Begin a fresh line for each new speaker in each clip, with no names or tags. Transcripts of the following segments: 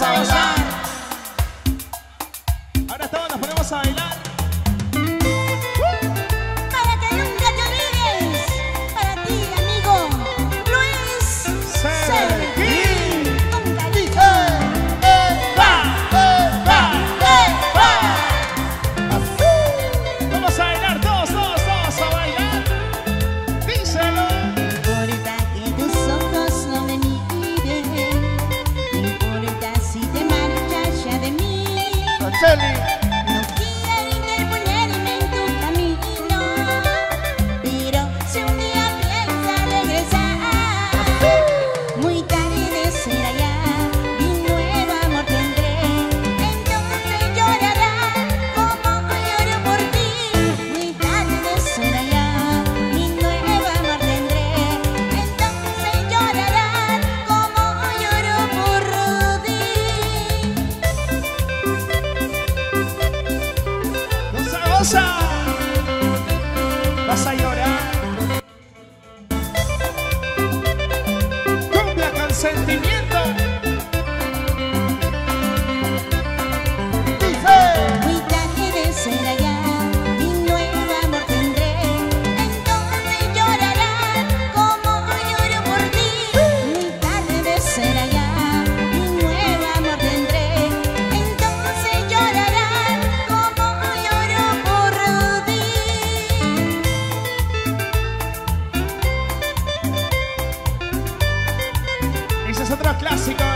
a bailar.
Ahora todos nos ponemos a bailar. Araceli. sentimiento. otros clásicos.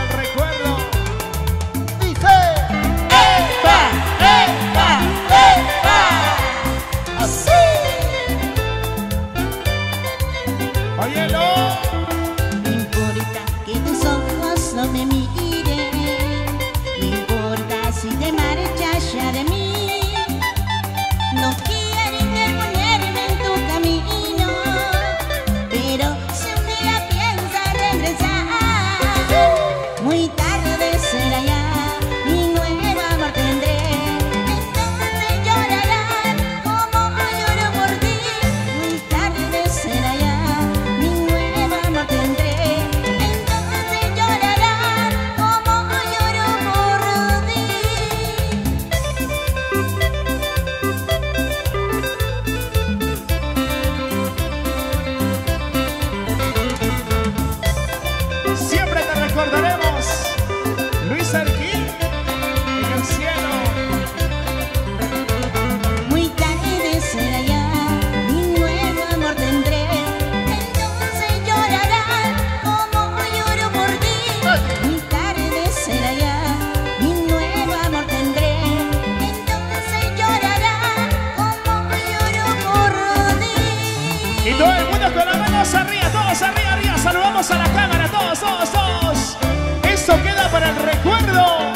todos arriba, todos arriba, arriba. Saludamos a la cámara, todos, todos, todos. Esto queda para el recuerdo,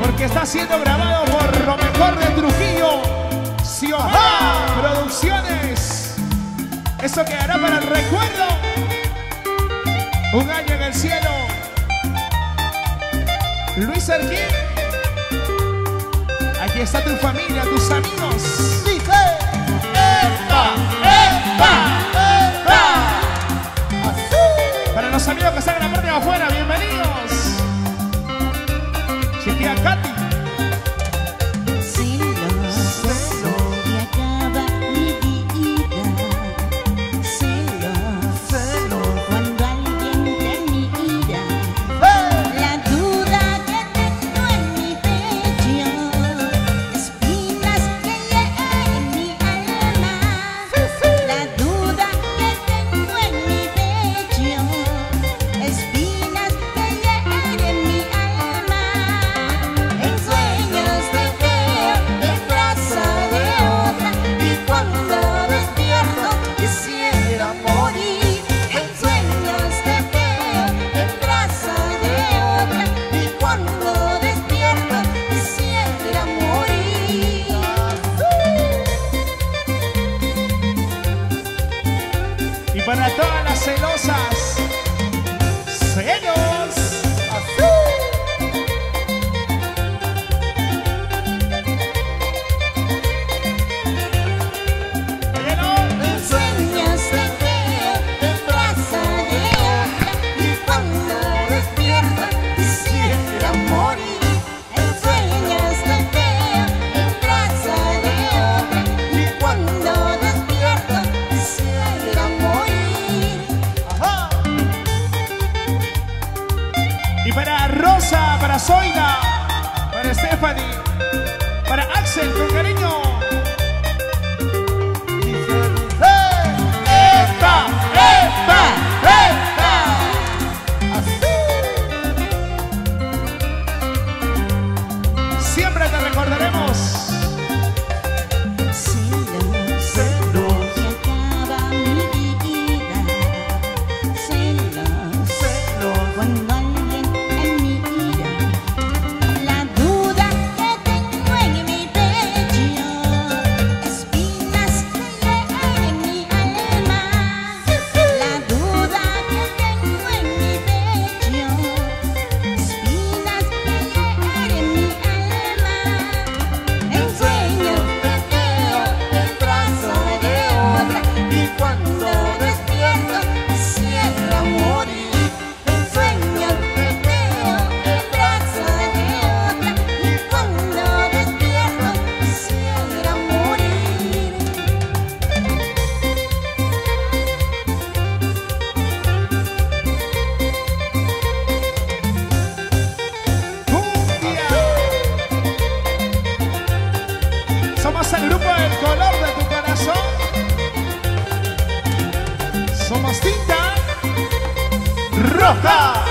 porque está siendo grabado por lo mejor de Trujillo, Ciojá Producciones. Eso quedará para el recuerdo. Un año en el cielo. Luis Arquín. Aquí está tu familia, tus amigos. ¡Epa! los amigos que están en la parte de afuera, bienvenidos. Para todas las celosas,
señor. oiga. Grupo del color de tu corazón. Somos tinta roja.